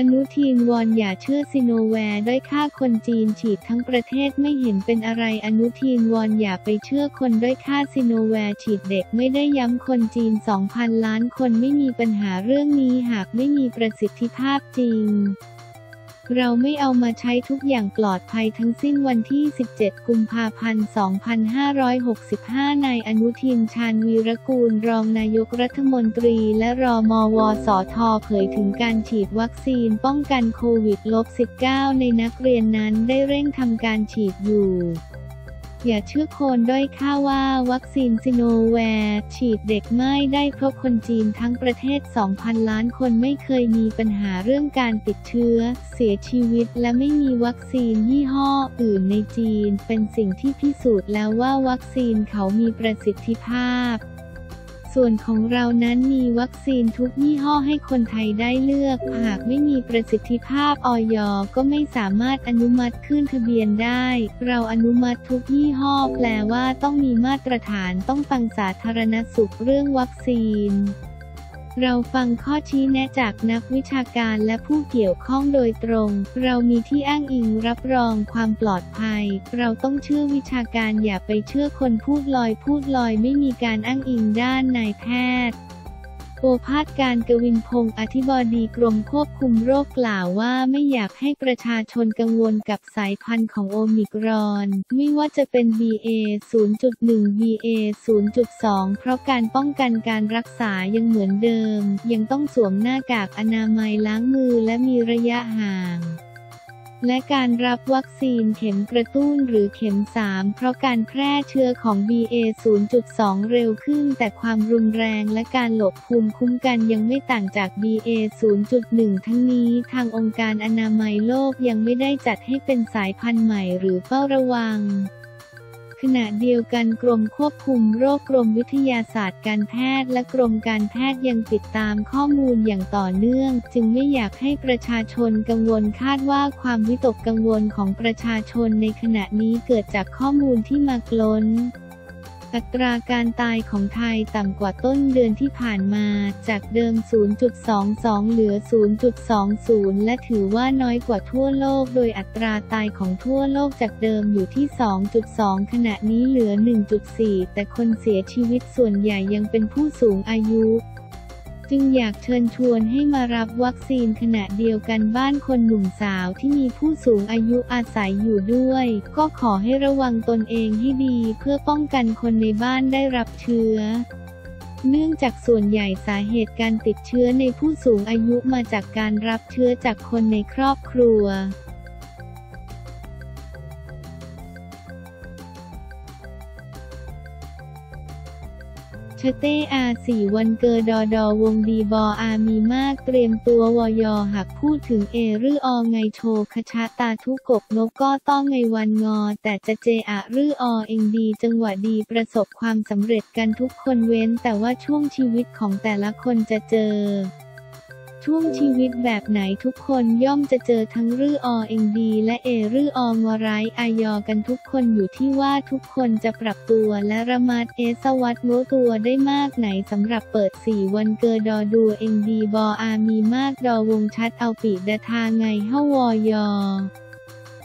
อนุทินวอนอย่าเชื่อซิโนแวคด้อยค่าคนจีนฉีดทั้งประเทศไม่เห็นเป็นอะไรอนุทินวอนอย่าไปเชื่อคนด้อยค่าซิโนแวคฉีดเด็กไม่ได้ย้ำคนจีน 2,000 ล้านคนไม่มีปัญหาเรื่องนี้หากไม่มีประสิทธิภาพจริง เราไม่เอามาใช้ทุกอย่างปลอดภัยทั้งสิ้นวันที่ 17 กุมภาพันธ์ 2565 นายอนุทินชาญวีรกูล รองนายกรัฐมนตรีและรอมวสธเผยถึงการฉีดวัคซีนป้องกันโควิด -19 ในนักเรียนนั้นได้เร่งทำการฉีดอยู่ อย่าเชื่อคนด้อยค่าว่าวัคซีนซิโนแวคฉีดเด็กไม่ได้เพราะคนจีนทั้งประเทศ 2,000 ล้านคนไม่เคยมีปัญหาเรื่องการติดเชื้อ เสียชีวิตและไม่มีวัคซีนยี่ห้ออื่นในจีน เป็นสิ่งที่พิสูจน์แล้วว่าวัคซีนเขามีประสิทธิภาพ ส่วนของเรานั้นมีวัคซีนทุกยี่ห้อให้คนไทยได้เลือก หากไม่มีประสิทธิภาพออยก็ไม่สามารถอนุมัติขึ้นทะเบียนได้ เราอนุมัติทุกยี่ห้อแปลว่าต้องมีมาตรฐานต้องฟังสาธารณสุขเรื่องวัคซีน เราฟังข้อชี้แนะจากนักวิชาการและผู้เกี่ยวข้องโดยตรง เรามีที่อ้างอิงรับรองความปลอดภัย เราต้องเชื่อวิชาการอย่าไปเชื่อคนพูดลอยพูดลอยไม่มีการอ้างอิงด้านนายแพทย์ โอภาสการกวินพงศ์อธิบดีกรมควบคุมโรคกล่าวว่าไม่อยากให้ประชาชนกังวลกับสายพันธุ์ของโอมิกรอน ไม่ว่าจะเป็น BA 0.1 BA 0.2 เพราะการป้องกันการรักษายังเหมือนเดิม ยังต้องสวมหน้ากากอนามัยล้างมือและมีระยะห่าง และการรับวัคซีนเข็มกระตุ้นหรือเข็ม 3 เพราะการแพร่เชื้อของ BA 0.2 เร็วขึ้น แต่ความรุนแรงและการหลบภูมิคุ้มกันยังไม่ต่างจาก BA 0.1 ทั้งนี้ทางองค์การอนามัยโลกยังไม่ได้จัดให้เป็นสายพันธุ์ใหม่หรือเฝ้าระวัง ขณะเดียวกันกรมควบคุมโรคกรมวิทยาศาสตร์การแพทย์และกรมการแพทย์ยังติดตามข้อมูลอย่างต่อเนื่อง จึงไม่อยากให้ประชาชนกังวลคาดว่าความวิตกกังวลของประชาชนในขณะนี้เกิดจากข้อมูลที่มากล้น อัตราการตายของไทยต่ำกว่าต้นเดือนที่ผ่านมา จากเดิม 0.22 เหลือ 0.20 และถือว่าน้อยกว่าทั่วโลก โดยอัตราตายของทั่วโลกจากเดิมอยู่ที่ 2.2 ขณะนี้เหลือ 1.4 แต่คนเสียชีวิตส่วนใหญ่ยังเป็นผู้สูงอายุ จึงอยากเชิญชวนให้มารับวัคซีนขณะเดียวกันบ้านคนหนุ่มสาวที่มีผู้สูงอายุอาศัยอยู่ด้วย ก็ขอให้ระวังตนเองให้ดีเพื่อป้องกันคนในบ้านได้รับเชื้อเนื่องจากส่วนใหญ่สาเหตุการติดเชื้อในผู้สูงอายุมาจากการรับเชื้อจากคนในครอบครัว เต้อาสี่วันเกอดอดอวงดีบออามีมากเตรียมตัววอยอหากพูดถึงเอรืออไงโชคชะตาทุกกนกก็ต้องไงวันงอ แต่จะเจอะรืออเองดีจังหวะดีประสบความสำเร็จกันทุกคนเว้นแต่ว่าช่วงชีวิตของแต่ละคนจะเจอ ช่วงชีวิตแบบไหนทุกคนย่อมจะเจอทั้งรืออเองดี และเอรือองอไรอายอกันทุกคนอยู่ที่ว่าทุกคนจะปรับตัวและระมัดเอสวัดโงตัวได้มากไหนสำหรับเปิดสี่วันเกอดอดูเองดีบออามีมากดอวงชัดเอาปีดะทาไงเฮาวอยอ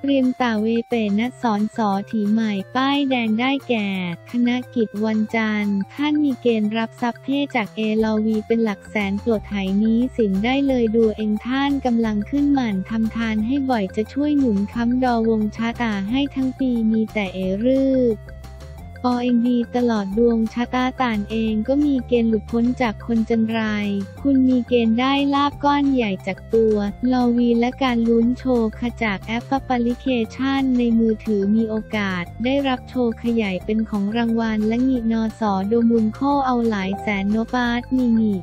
เตรียมตาเวเปนัสอนสอถีใหม่ป้ายแดงได้แก่ คณะกิจวันจันทร์ท่านมีเกณฑ์รับทรัพย์เพศจากเอลวีเป็นหลักแสนปลดหายนี้สินได้เลยดูเองท่านกำลังขึ้นหมั่นทำทานให้บ่อยจะช่วยหนุนค้ำดอวงชาตาให้ทั้งปีมีแต่เอรื ดอเองดีตลอดดวงชะตาต่านเองก็มีเกณฑ์หลุดพ้นจากคนจันไร คุณมีเกณฑ์ได้ลาบก้อนใหญ่จากตัว ลอวีและการลุ้นโชว์ขจากแอปพลิเคชันในมือถือมีโอกาส ได้รับโชว์ขยายเป็นของรางวัลและงีนอสอโดมุนโคเอาหลายแสนโนบาทมีงี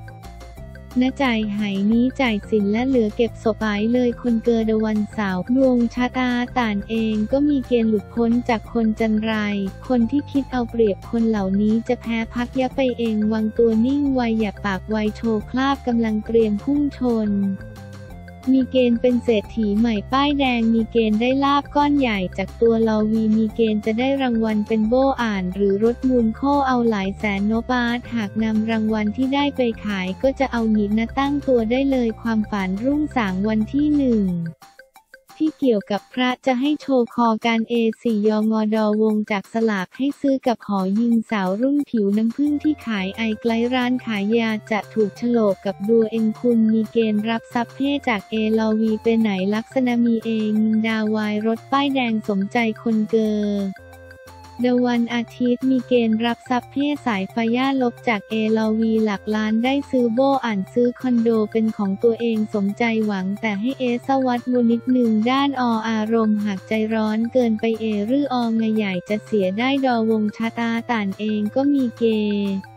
ณใจายหายนี้จ่ายสินและเหลือเก็บศพไว้เลยคนเกิดวันเสาร์ดวงชะตาต่านเองก็มีเกณฑ์หลุดพ้นจากคนจันไร คนที่คิดเอาเปรียบคนเหล่านี้จะแพ้พักยะไปเองวางตัวนิ่งไวอย่าปากไวโชว์คลาบกำลังเตรียมพุ่งชน มีเกณฑ์เป็นเศรษฐีใหม่ป้ายแดง มีเกณฑ์ได้ลาบก้อนใหญ่จากตัวลอวี มีเกณฑ์จะได้รางวัลเป็นโบอ่าน หรือรถมูลโคเอาหลายแสนโนบาทหากนำรางวัลที่ได้ไปขายก็จะเอาหนีนะตั้งตัวได้เลยความฝันรุ่งสางวันที่หนึ่ง ที่เกี่ยวกับพระจะให้โชว์คอการเอสี่ยงอดอวงจากสลากให้ซื้อกับหอยิงสาวรุ่งผิวน้ำผึ้งที่ขายไอไกลร้านขายยาจะถูกฉลกกับดัวเองคุณมีเกณฑ์รับทรัพย์เพศจากเอลอวีเป็นไหนลักษณะมีเองดาวายรถป้ายแดงสมใจคนเกอ เดวันอาทิตย์มีเกณฑ์รับทรัพย์เพศสายฟาย่าลบจากเอลวีหลักล้านได้ซื้อโบอ่านซื้อคอนโดเป็นของตัวเองสมใจหวังแต่ให้เอสวัตวนิดหนึ่งด้านออารมณ์หากใจร้อนเกินไปเอรืออไงใหญ่จะเสียได้ดอวงชาตาต่านเองก็มีเกณฑ์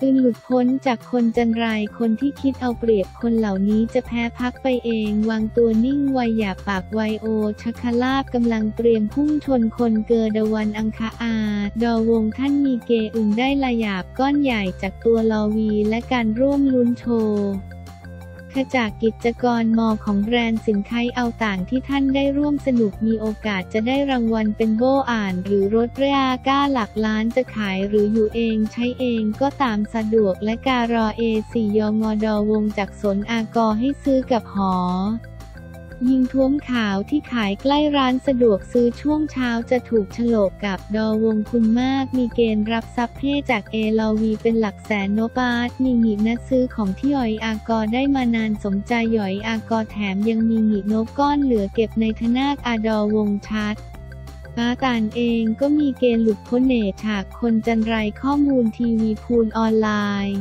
คือหลุดพ้นจากคนจันไรคนที่คิดเอาเปรียบคนเหล่านี้จะแพ้พักไปเอง วางตัวนิ่งไวอย่าปากไวโอชคลาบกำลังเตรียมพุ่งชนคนเกอดวันอังคาอา ดอวงท่านมีเกอึงได้ละหยาบก้อนใหญ่จากตัวลอวีและการร่วมลุ้นโชว์ ขจากกิจกรมอของแบรนด์สินค้าเอาต่างที่ท่านได้ร่วมสนุกมีโอกาสจะได้รางวัลเป็นโบอ่าน หรือรถเรียก้าหลักล้านจะขายหรืออยู่เองใช้เองก็ตามสะดวกและการรอเอสี่ยงอดอวงจากสนอากอให้ซื้อกับหอ ยิงท้วมขาวที่ขายใกล้ร้านสะดวกซื้อช่วงเช้าจะถูกฉลกกับดอวงคุณมาก มีเกณฑ์รับทรัพย์เพจากเอลวีเป็นหลักแสนโนบาทมีหงินัดซื้อของที่หอยอากอได้มานานสมใจหอยอากอแถมยังมีหงิโนก้อนเหลือเก็บในธนาคอาดอวงชัดปาตานเองก็มีเกณฑ์หลุดพ้นเนฉากคนจันไรข้อมูลทีวีพูลออนไลน์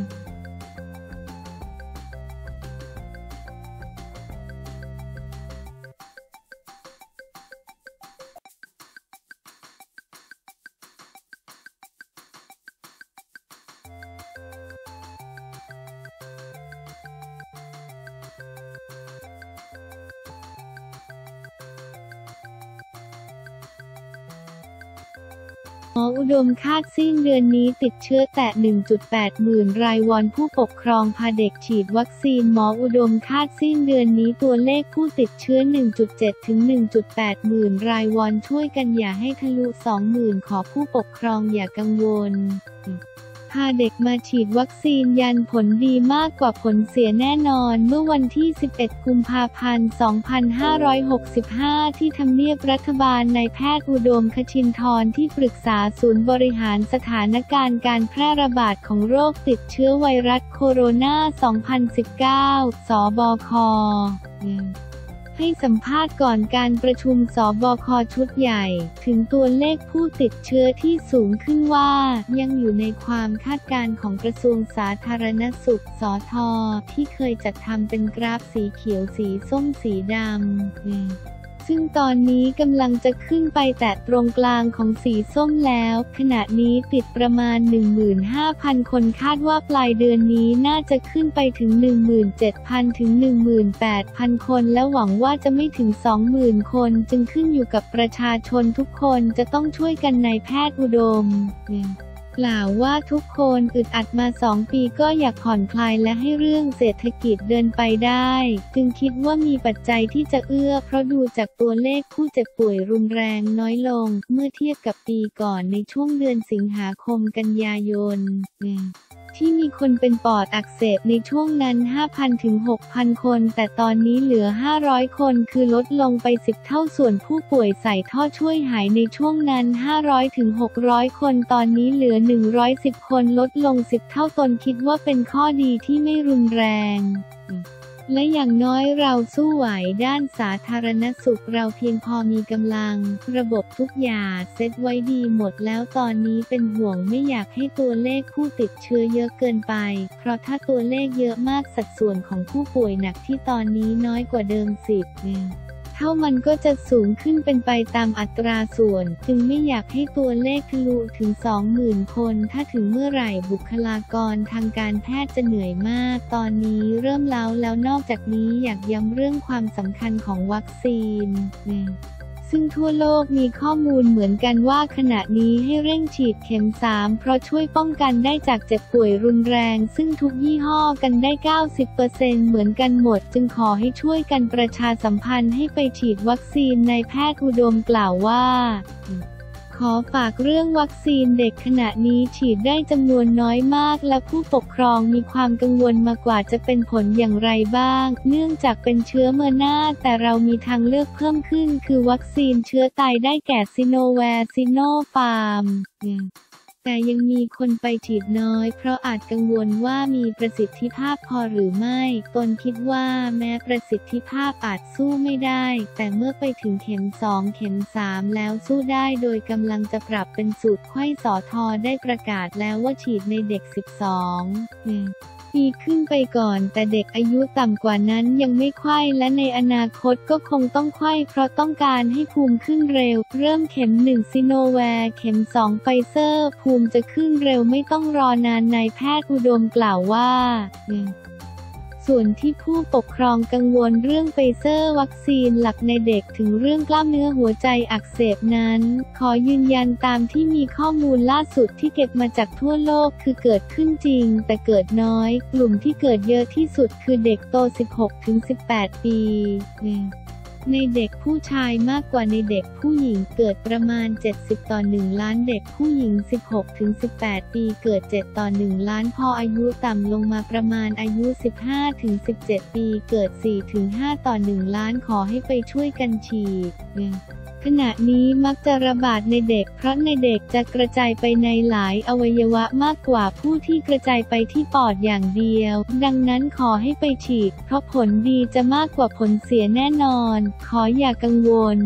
หมออุดมคาดสิ้นเดือนนี้ติดเชื้อแตะ1.8 หมื่นรายวอนผู้ปกครองพาเด็กฉีดวัคซีนหมออุดมคาดสิ้นเดือนนี้ตัวเลขผู้ติดเชื้อ 1.7 ถึง 1.8 หมื่นรายวอนช่วยกันอย่าให้ทะลุ20,000ขอผู้ปกครองอย่ากังวล พาเด็กมาฉีดวัคซีนยันผลดีมากกว่าผลเสียแน่นอนเมื่อวันที่ 11 กุมภาพันธ์ 2565 ที่ทำเนียบรัฐบาลนายแพทย์อุดมคชินทรที่ปรึกษาศูนย์บริหารสถานการณ์การแพร่ระบาดของโรคติดเชื้อไวรัสโคโรนา 2019 สบค ให้สัมภาษณ์ก่อนการประชุมสบคชุดใหญ่ ถึงตัวเลขผู้ติดเชื้อที่สูงขึ้นว่า ยังอยู่ในความคาดการณ์ของกระทรวงสาธารณสุขสทที่เคยจัดทำเป็นกราฟสีเขียวสีส้มสีดำ ซึ่งตอนนี้กำลังจะขึ้นไปแตะตรงกลางของสีส้มแล้ว ขณะนี้ติดประมาณ 15,000 คนคาดว่าปลายเดือนนี้น่าจะขึ้นไปถึง 17,000 ถึง 18,000 คน และหวังว่าจะไม่ถึง 20,000 คน จึงขึ้นอยู่กับประชาชนทุกคนจะต้องช่วยกันในแพทย์อุดม กล่าวว่าทุกคนอึดอัดมาสองปีก็อยากผ่อนคลายและให้เรื่องเศรษฐกิจเดินไปได้ จึงคิดว่ามีปัจจัยที่จะเอื้อ เพราะดูจากตัวเลขผู้เจ็บป่วยรุนแรงน้อยลง เมื่อเทียบกับปีก่อนในช่วงเดือนสิงหาคมกันยายน ที่มีคนเป็นปอดอักเสบในช่วงนั้น 5,000 ถึง 6,000 คน แต่ตอนนี้เหลือ 500 คนคือลดลงไป 10 เท่าส่วนผู้ป่วยใส่ท่อช่วยหายในช่วงนั้น 500 ถึง 600 คนตอนนี้เหลือ 110 คนลดลง 10 เท่าตนคิดว่าเป็นข้อดีที่ไม่รุนแรง และอย่างน้อยเราสู้ไหวด้านสาธารณสุขเราเพียงพอมีกำลัง ระบบทุกอย่างเซตไว้ดีหมดแล้วตอนนี้เป็นห่วงไม่อยากให้ตัวเลขผู้ติดเชื้อเยอะเกินไป เพราะถ้าตัวเลขเยอะมากสัดส่วนของผู้ป่วยหนักที่ตอนนี้น้อยกว่าเดิมสิบ เท่ามันก็จะสูงขึ้นเป็นไปตามอัตราส่วน จึงไม่อยากให้ตัวเลขทะลุถึง 20,000 คน ถ้าถึงเมื่อไหร่บุคลากรทางการแพทย์จะเหนื่อยมาก ตอนนี้เริ่มแล้วแล้วนอกจากนี้อยากย้ำเรื่องความสำคัญของวัคซีน ซึ่งทั่วโลกมีข้อมูลเหมือนกันว่าขณะนี้ให้เร่งฉีดเข็ม 3 เพราะช่วยป้องกันได้จากเจ็บป่วยรุนแรง ซึ่งทุกยี่ห้อกันได้ 90%เหมือนกันหมด จึงขอให้ช่วยกันประชาสัมพันธ์ให้ไปฉีดวัคซีนนายแพทย์อุดมกล่าวว่า ขอฝากเรื่องวัคซีนเด็กขณะนี้ฉีดได้จำนวนน้อยมาก และผู้ปกครองมีความกังวลมากว่าจะเป็นผลอย่างไรบ้าง เนื่องจากเป็นเชื้อ mRNA แต่เรามีทางเลือกเพิ่มขึ้น คือวัคซีนเชื้อตายได้แก่ซิโนแวคซิโนฟาร์ม แต่ยังมีคนไปฉีดน้อย เพราะอาจกังวลว่ามีประสิทธิภาพพอหรือไม่ ตนคิดว่าแม้ประสิทธิภาพอาจสู้ไม่ได้ แต่เมื่อไปถึงเข็ม 2 เข็ม 3 แล้วสู้ได้โดยกำลังจะปรับเป็นสูตรไข้สอทอได้ประกาศแล้วว่าฉีดในเด็ก 12 ปีขึ้นไปก่อน แต่เด็กอายุต่ำกว่านั้นยังไม่ไข้และในอนาคตก็คงต้องไข้เพราะต้องการให้ภูมิขึ้นเร็ว เริ่มเข็ม 1 ซิโนแวคเข็ม 2 ไฟเซอร์ ภูมิจะขึ้นเร็วไม่ต้องรอนานนายแพทย์อุดมกล่าวว่า ส่วนที่ผู้ปกครองกังวลเรื่องไฟเซอร์วัคซีนหลักในเด็กถึงเรื่องกล้ามเนื้อหัวใจอักเสบนั้น ขอยืนยันตามที่มีข้อมูลล่าสุดที่เก็บมาจากทั่วโลกคือเกิดขึ้นจริง แต่เกิดน้อย กลุ่มที่เกิดเยอะที่สุดคือเด็กโต 16-18 ปี ในเด็กผู้ชายมากกว่าในเด็กผู้หญิงเกิดประมาณ 70 ต่อ 1 ล้านเด็กผู้หญิง 16-18 ปีเกิด 7 ต่อ 1 ล้านพออายุต่ำลงมาประมาณอายุ 15-17 ปีเกิด4-5ต่อ 1 ล้านขอให้ไปช่วยกันฉีด ขณะนี้มักจะระบาดในเด็ก เพราะในเด็กจะกระจายไปในหลายอวัยวะมากกว่าผู้ที่กระจายไปที่ปอดอย่างเดียว ดังนั้นขอให้ไปฉีด เพราะผลดีจะมากกว่าผลเสียแน่นอน ขออย่ากังวล